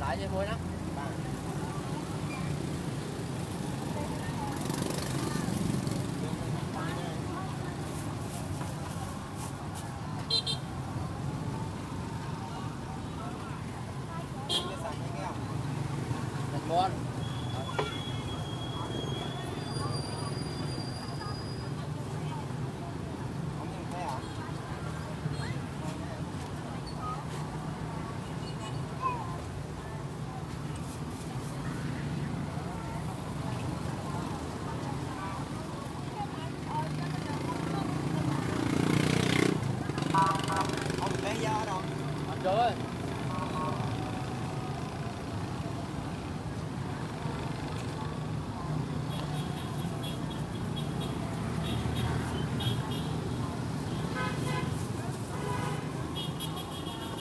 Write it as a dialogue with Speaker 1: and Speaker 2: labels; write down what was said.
Speaker 1: lại cho vui đó. Mình I'm done.